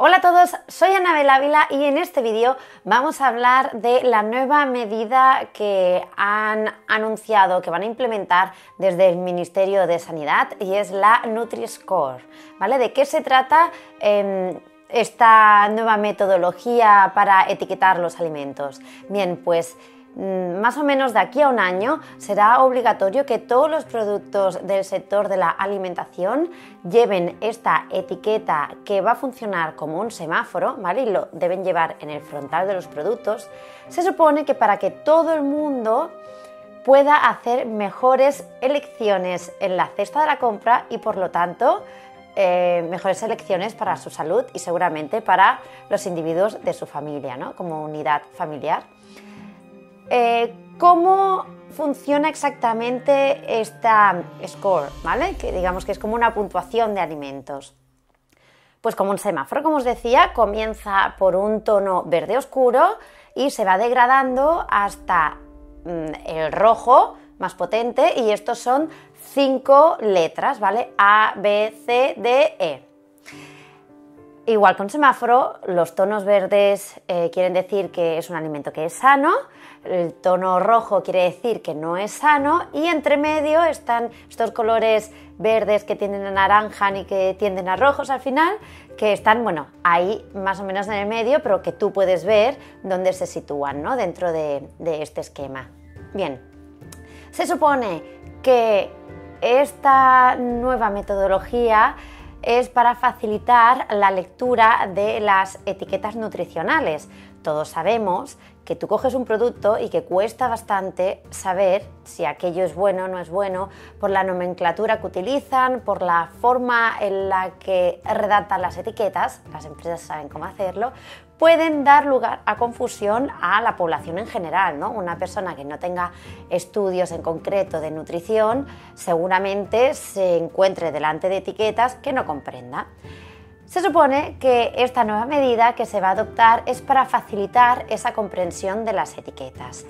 Hola a todos, soy Anabel Ávila y en este vídeo vamos a hablar de la nueva medida que han anunciado que van a implementar desde el Ministerio de Sanidad y es la Nutri-Score. ¿vale? ¿De qué se trata em, esta nueva metodología para etiquetar los alimentos? Bien, pues más o menos de aquí a un año será obligatorio que todos los productos del sector de la alimentación lleven esta etiqueta que va a funcionar como un semáforo, ¿vale? Y lo deben llevar en el frontal de los productos. Se supone que para que todo el mundo pueda hacer mejores elecciones en la cesta de la compra y por lo tanto eh, mejores elecciones para su salud y seguramente para los individuos de su familia, ¿no? como unidad familiar. Eh, ¿Cómo funciona exactamente esta score? ¿Vale? Que digamos que es como una puntuación de alimentos. Pues como un semáforo, como os decía, comienza por un tono verde oscuro y se va degradando hasta mm, el rojo más potente y estos son cinco letras, ¿vale? A, B, C, D, E. Igual con semáforo, los tonos verdes eh, quieren decir que es un alimento que es sano, el tono rojo quiere decir que no es sano y entre medio están estos colores verdes que tienden a naranja y que tienden a rojos al final, que están, bueno, ahí más o menos en el medio, pero que tú puedes ver dónde se sitúan ¿no? dentro de, de este esquema. Bien, se supone que esta nueva metodología es para facilitar la lectura de las etiquetas nutricionales. Todos sabemos que tú coges un producto y que cuesta bastante saber si aquello es bueno o no es bueno por la nomenclatura que utilizan, por la forma en la que redactan las etiquetas, las empresas saben cómo hacerlo, pueden dar lugar a confusión a la población en general. ¿no? Una persona que no tenga estudios en concreto de nutrición seguramente se encuentre delante de etiquetas que no comprenda. Se supone que esta nueva medida que se va a adoptar es para facilitar esa comprensión de las etiquetas,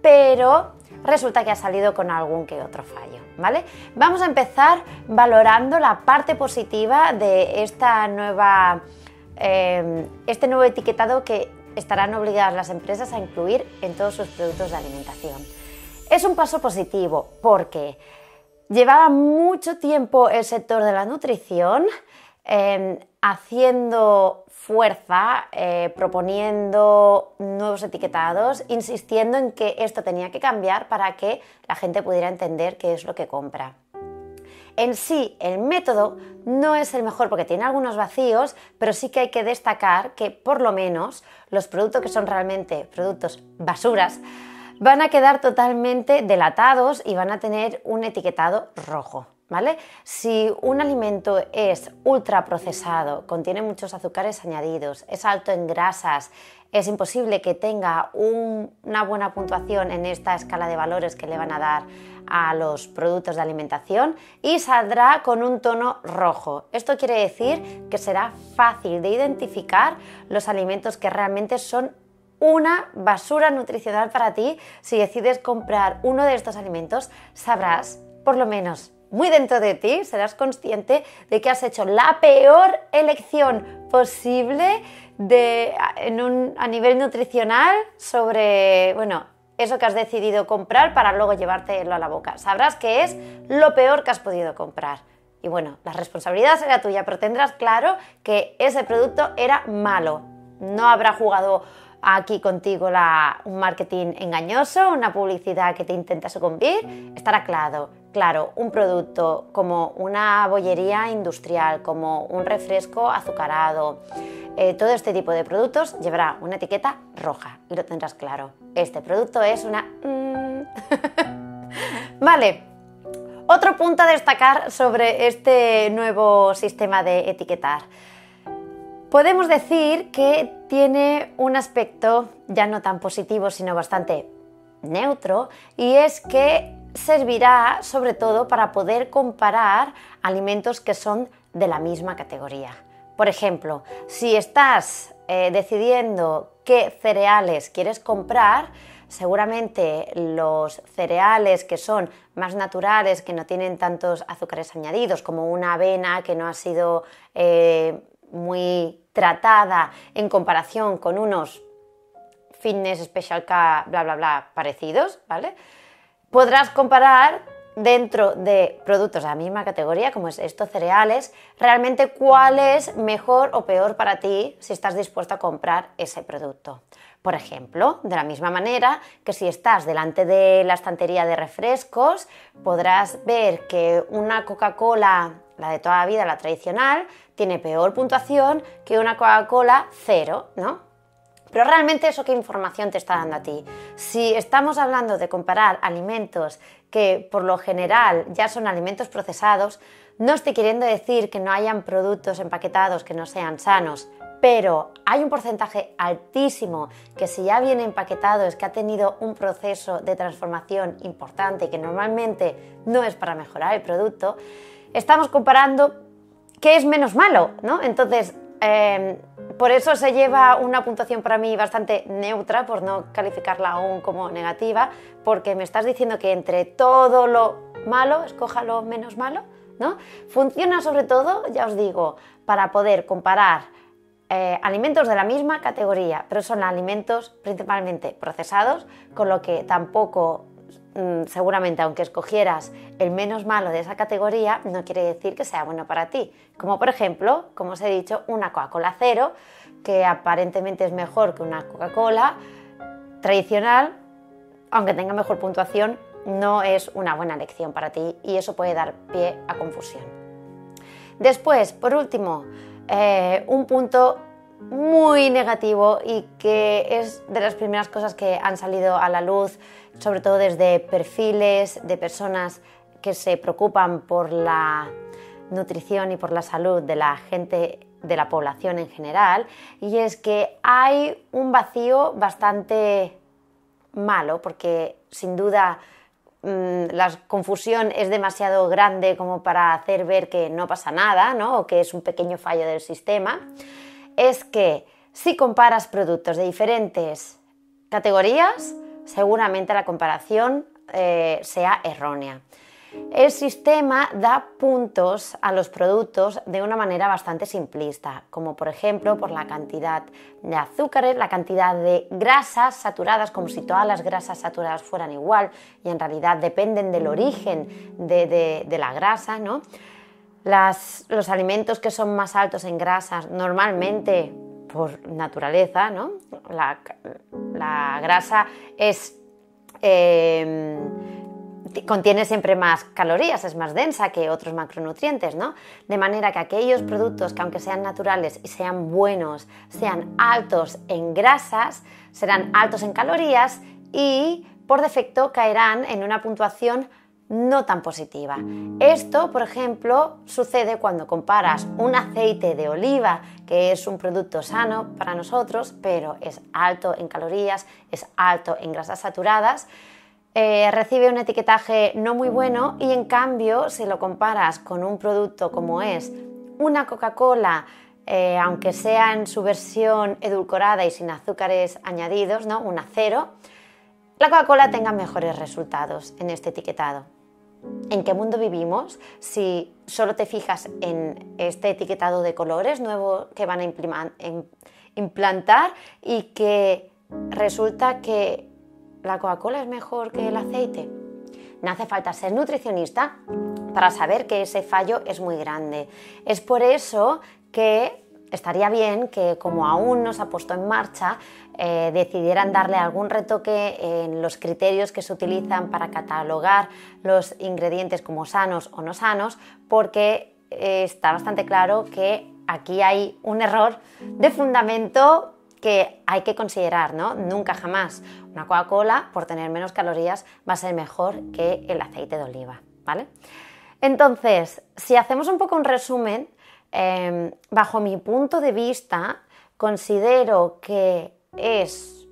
pero resulta que ha salido con algún que otro fallo, ¿vale? Vamos a empezar valorando la parte positiva de esta nueva Em, este nuevo etiquetado que estarán obligadas las empresas a incluir en todos sus productos de alimentación. Es un paso positivo porque llevaba mucho tiempo el sector de la nutrición em, haciendo fuerza, eh, proponiendo nuevos etiquetados, insistiendo en que esto tenía que cambiar para que la gente pudiera entender qué es lo que compra. En sí, el método no es el mejor porque tiene algunos vacíos, pero sí que hay que destacar que por lo menos los productos que son realmente productos basuras van a quedar totalmente delatados y van a tener un etiquetado rojo. ¿Vale? Si un alimento es ultraprocesado, contiene muchos azúcares añadidos, es alto en grasas, es imposible que tenga una buena puntuación en esta escala de valores que le van a dar a los productos de alimentación y saldrá con un tono rojo. Esto quiere decir que será fácil de identificar los alimentos que realmente son una basura nutricional para ti. Si decides comprar uno de estos alimentos, sabrás, por lo menos muy dentro de ti, serás consciente de que has hecho la peor elección posible a nivel nutricional sobre, bueno, eso que has decidido comprar para luego llevártelo a la boca. Sabrás que es lo peor que has podido comprar. Y bueno, la responsabilidad será tuya, pero tendrás claro que ese producto era malo. No habrá jugado aquí contigo un marketing engañoso, una publicidad que te intenta sucumbir. Estará claro Claro, un producto como una bollería industrial, como un refresco azucarado, eh, todo este tipo de productos llevará una etiqueta roja y lo tendrás claro. Este producto es una... Mm. vale, otro punto a destacar sobre este nuevo sistema de etiquetar. Podemos decir que tiene un aspecto ya no tan positivo, sino bastante neutro, y es que servirá sobre todo para poder comparar alimentos que son de la misma categoría. Por ejemplo, si estás eh, decidiendo qué cereales quieres comprar, seguramente los cereales que son más naturales, que no tienen tantos azúcares añadidos, como una avena que no ha sido eh, muy tratada en comparación con unos fitness, special K, bla, bla, bla, parecidos, ¿vale? Podrás comparar dentro de productos de la misma categoría, como es estos cereales, realmente cuál es mejor o peor para ti si estás dispuesto a comprar ese producto. Por ejemplo, de la misma manera que si estás delante de la estantería de refrescos, podrás ver que una Coca-Cola, la de toda la vida, la tradicional, tiene peor puntuación que una Coca-Cola cero, ¿no? Pero realmente eso qué información te está dando a ti. Si estamos hablando de comparar alimentos que por lo general ya son alimentos procesados, no estoy queriendo decir que no hayan productos empaquetados que no sean sanos, pero hay un porcentaje altísimo que si ya viene empaquetado es que ha tenido un proceso de transformación importante que normalmente no es para mejorar el producto, estamos comparando qué es menos malo, ¿no? Entonces, Em, por eso se lleva una puntuación para mí bastante neutra, por no calificarla aún como negativa, porque me estás diciendo que entre todo lo malo, escoja lo menos malo, ¿no? Funciona sobre todo, ya os digo, para poder comparar eh, alimentos de la misma categoría, pero son alimentos principalmente procesados, con lo que tampoco seguramente aunque escogieras el menos malo de esa categoría, no quiere decir que sea bueno para ti. Como por ejemplo, como os he dicho, una Coca-Cola cero, que aparentemente es mejor que una Coca-Cola tradicional, aunque tenga mejor puntuación, no es una buena elección para ti y eso puede dar pie a confusión. Después, por último, eh, un punto muy negativo y que es de las primeras cosas que han salido a la luz, sobre todo desde perfiles de personas que se preocupan por la nutrición y por la salud de la gente de la población en general y es que hay un vacío bastante malo porque sin duda mm, la confusión es demasiado grande como para hacer ver que no pasa nada ¿no? o que es un pequeño fallo del sistema es que si comparas productos de diferentes categorías, seguramente la comparación eh, sea errónea. El sistema da puntos a los productos de una manera bastante simplista, como por ejemplo por la cantidad de azúcares, la cantidad de grasas saturadas, como si todas las grasas saturadas fueran igual y en realidad dependen del origen de, de la grasa, ¿no? Los alimentos que son más altos en grasas, normalmente por naturaleza, ¿no? la, grasa es, em, contiene siempre más calorías, es más densa que otros macronutrientes, ¿no? De manera que aquellos productos que aunque sean naturales y sean buenos, sean altos en grasas, serán altos en calorías y por defecto caerán en una puntuación no tan positiva. Esto, por ejemplo, sucede cuando comparas un aceite de oliva, que es un producto sano para nosotros, pero es alto en calorías, es alto en grasas saturadas, eh, recibe un etiquetaje no muy bueno y en cambio si lo comparas con un producto como es una Coca-Cola, eh, aunque sea en su versión edulcorada y sin azúcares añadidos, ¿no? un acero, la Coca-Cola tenga mejores resultados en este etiquetado. ¿En qué mundo vivimos si solo te fijas en este etiquetado de colores nuevo que van a implantar y que resulta que la Coca-Cola es mejor que el aceite? No hace falta ser nutricionista para saber que ese fallo es muy grande. Es por eso que estaría bien que como aún no se ha puesto en marcha, eh, decidieran darle algún retoque en los criterios que se utilizan para catalogar los ingredientes como sanos o no sanos, porque eh, está bastante claro que aquí hay un error de fundamento que hay que considerar, ¿no? Nunca jamás una Coca-Cola, por tener menos calorías, va a ser mejor que el aceite de oliva, ¿vale? Entonces, si hacemos un poco un resumen, Em, bajo mi punto de vista, considero que es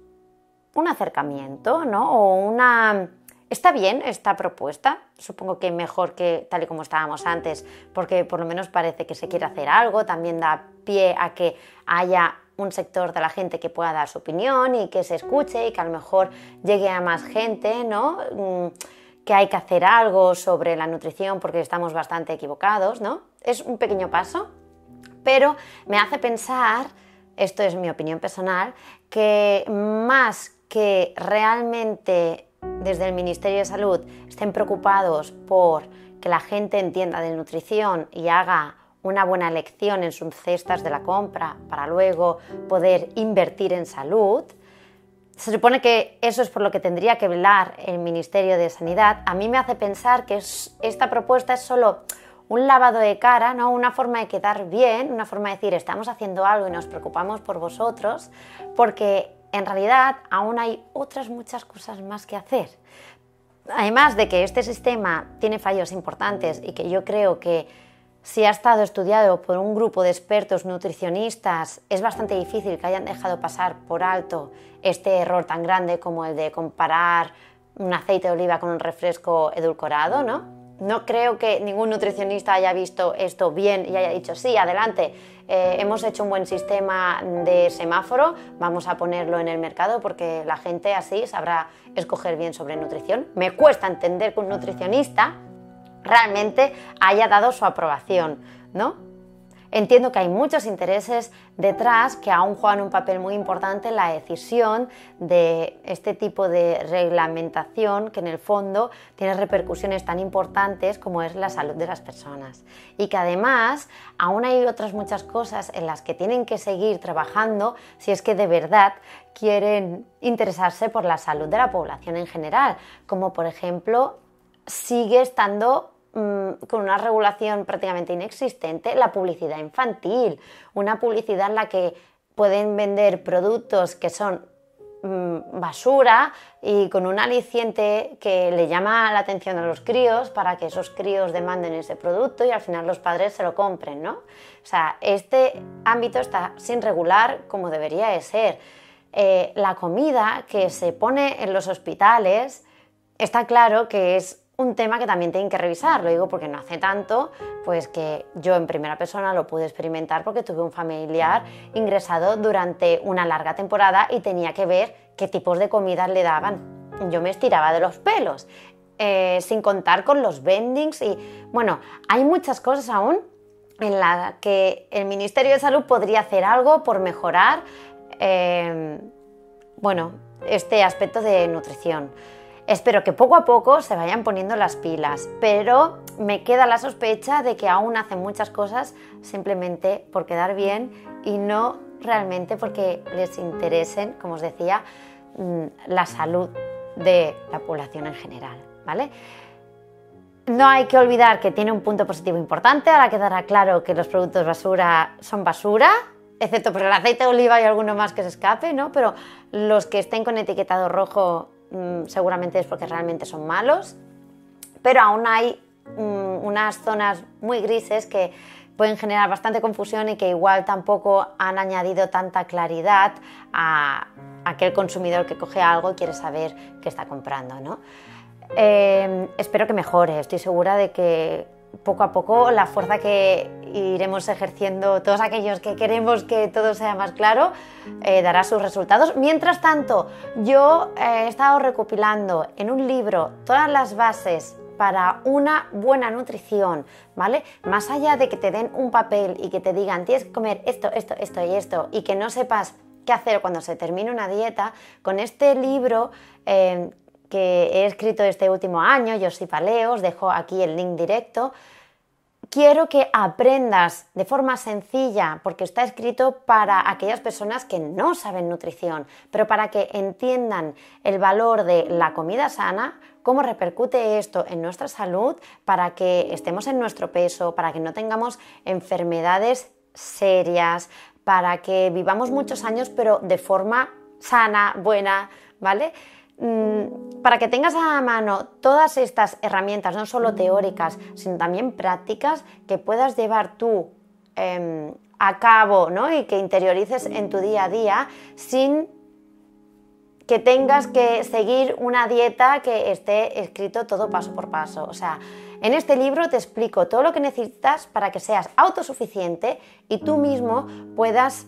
un acercamiento, ¿no? O una... Está bien esta propuesta, supongo que mejor que tal y como estábamos antes, porque por lo menos parece que se quiere hacer algo, también da pie a que haya un sector de la gente que pueda dar su opinión y que se escuche y que a lo mejor llegue a más gente, ¿no? Mm, que hay que hacer algo sobre la nutrición porque estamos bastante equivocados, ¿no? Es un pequeño paso, Pero me hace pensar, esto es mi opinión personal, que más que realmente desde el Ministerio de Salud estén preocupados por que la gente entienda de nutrición y haga una buena elección en sus cestas de la compra para luego poder invertir en salud, se supone que eso es por lo que tendría que velar el Ministerio de Sanidad. A mí me hace pensar que esta propuesta es solo un lavado de cara, ¿no? una forma de quedar bien, una forma de decir estamos haciendo algo y nos preocupamos por vosotros, porque en realidad aún hay otras muchas cosas más que hacer. Además de que este sistema tiene fallos importantes y que yo creo que si ha estado estudiado por un grupo de expertos nutricionistas, es bastante difícil que hayan dejado pasar por alto este error tan grande como el de comparar un aceite de oliva con un refresco edulcorado, ¿no? No creo que ningún nutricionista haya visto esto bien y haya dicho, sí, adelante, eh, hemos hecho un buen sistema de semáforo, vamos a ponerlo en el mercado porque la gente así sabrá escoger bien sobre nutrición. Me cuesta entender que un nutricionista realmente haya dado su aprobación, ¿no? Entiendo que hay muchos intereses detrás que aún juegan un papel muy importante en la decisión de este tipo de reglamentación que en el fondo tiene repercusiones tan importantes como es la salud de las personas. Y que además aún hay otras muchas cosas en las que tienen que seguir trabajando si es que de verdad quieren interesarse por la salud de la población en general, como por ejemplo sigue estando con una regulación prácticamente inexistente, la publicidad infantil, una publicidad en la que pueden vender productos que son mm, basura y con un aliciente que le llama la atención a los críos para que esos críos demanden ese producto y al final los padres se lo compren, ¿no? O sea, este ámbito está sin regular como debería de ser. Eh, la comida que se pone en los hospitales está claro que es un tema que también tienen que revisar, lo digo porque no hace tanto, pues que yo en primera persona lo pude experimentar porque tuve un familiar ingresado durante una larga temporada y tenía que ver qué tipos de comidas le daban. Yo me estiraba de los pelos, eh, sin contar con los vendings y bueno, hay muchas cosas aún en las que el Ministerio de Salud podría hacer algo por mejorar, eh, bueno, este aspecto de nutrición. Espero que poco a poco se vayan poniendo las pilas, pero me queda la sospecha de que aún hacen muchas cosas simplemente por quedar bien y no realmente porque les interesen, como os decía, mm, la salud de la población en general, ¿vale? No hay que olvidar que tiene un punto positivo importante, ahora quedará claro que los productos basura son basura, excepto por el aceite de oliva y alguno más que se escape, ¿no? Pero los que estén con etiquetado rojo Mm, seguramente es porque realmente son malos, pero aún hay mm, unas zonas muy grises que pueden generar bastante confusión y que igual tampoco han añadido tanta claridad a aquel consumidor que coge algo y quiere saber qué está comprando. ¿no? Eh, espero que mejore, estoy segura de que poco a poco la fuerza que iremos ejerciendo todos aquellos que queremos que todo sea más claro eh, dará sus resultados. Mientras tanto, yo eh, he estado recopilando en un libro todas las bases para una buena nutrición, ¿vale? Más allá de que te den un papel y que te digan tienes que comer esto, esto, esto y esto y que no sepas qué hacer cuando se termine una dieta, con este libro eh, que he escrito este último año, yo soy Paleo, os dejo aquí el link directo. Quiero que aprendas de forma sencilla, porque está escrito para aquellas personas que no saben nutrición, pero para que entiendan el valor de la comida sana, cómo repercute esto en nuestra salud, para que estemos en nuestro peso, para que no tengamos enfermedades serias, para que vivamos muchos años pero de forma sana, buena, ¿vale? Mm, para que tengas a mano todas estas herramientas, no solo teóricas, sino también prácticas, que puedas llevar tú em, a cabo y que interiorices en tu día a día sin que tengas que seguir una dieta que esté escrito todo paso por paso. O sea, en este libro te explico todo lo que necesitas para que seas autosuficiente y tú mismo puedas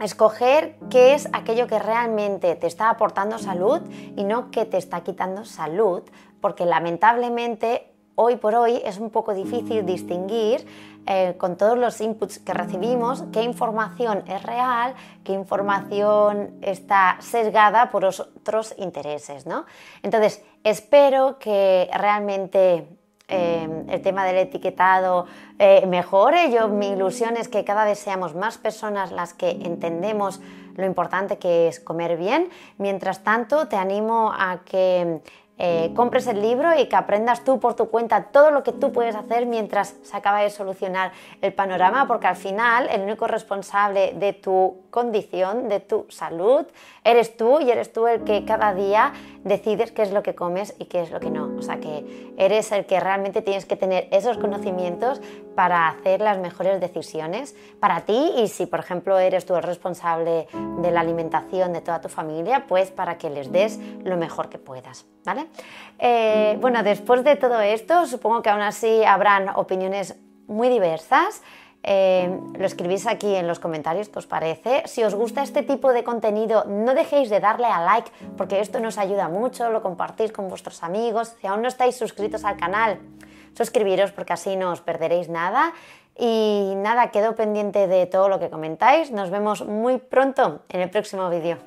escoger qué es aquello que realmente te está aportando salud y no que te está quitando salud, porque lamentablemente hoy por hoy es un poco difícil distinguir eh, con todos los inputs que recibimos qué información es real, qué información está sesgada por otros intereses. ¿no? Entonces, espero que realmente eh, el tema del etiquetado eh, mejore. Yo, mi ilusión es que cada vez seamos más personas las que entendemos lo importante que es comer bien. Mientras tanto, te animo a que eh, compres el libro y que aprendas tú por tu cuenta todo lo que tú puedes hacer mientras se acaba de solucionar el panorama, porque al final el único responsable de tu condición, de tu salud, eres tú y eres tú el que cada día decides qué es lo que comes y qué es lo que no. O sea que eres el que realmente tienes que tener esos conocimientos para hacer las mejores decisiones para ti y si por ejemplo eres tú el responsable de la alimentación de toda tu familia, pues para que les des lo mejor que puedas. ¿vale? Eh, bueno, después de todo esto, supongo que aún así habrán opiniones muy diversas. Eh, lo escribís aquí en los comentarios qué os parece. Si os gusta este tipo de contenido, no dejéis de darle a like porque esto nos ayuda mucho, lo compartís con vuestros amigos. Si aún no estáis suscritos al canal, suscribiros porque así no os perderéis nada. Y nada, quedo pendiente de todo lo que comentáis. Nos vemos muy pronto en el próximo vídeo.